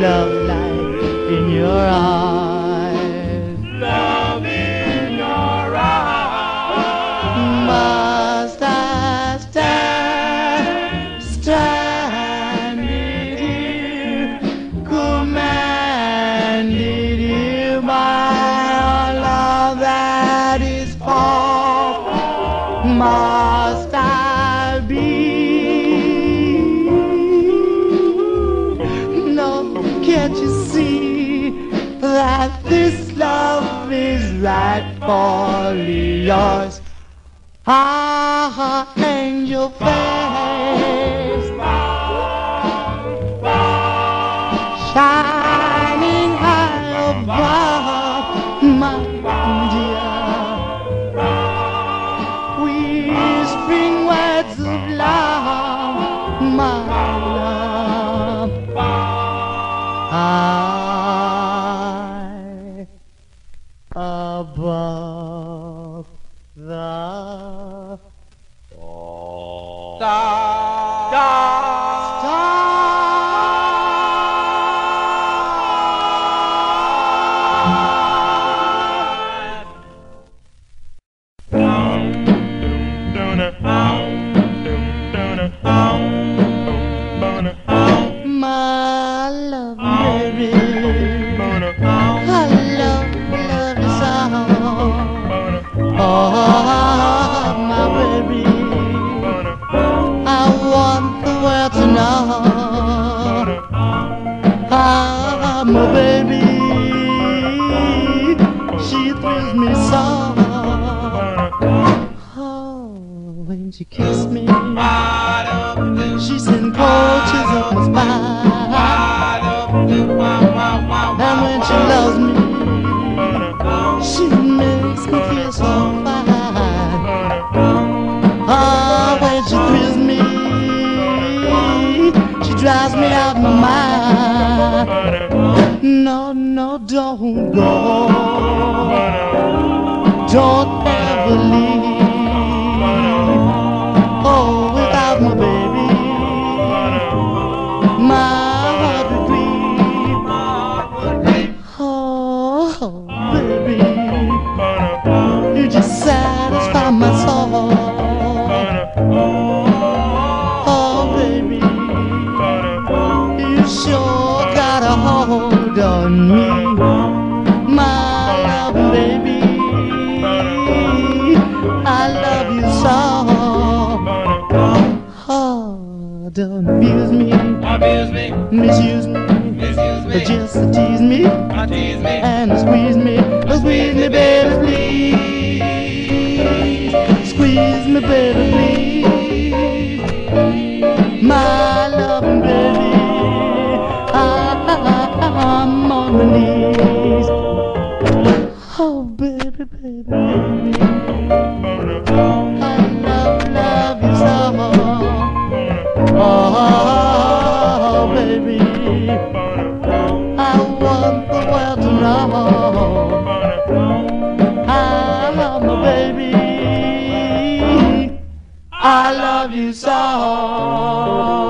love light in your eyes. Love in your eyes. Must I stand, stranded here, commanded here by a love that is false? Must can't you see that this love is rightfully yours? Ah, angel face, shining high above, my My Thrills me so. Oh, when she kissed me, she sent chills up my spine. And when she loves me, she makes me feel so fine. Ah, when she thrills me, she drives me out my mind. No, no, don't go. Don't ever leave. Oh, without my baby, my abuse me, Abuse me, misuse me, misuse me, just to tease me. Tease me, and squeeze me, squeeze me, baby, please. Squeeze me, baby, please. My loving baby, I'm on my knees. Oh, baby, baby, baby. I love you so.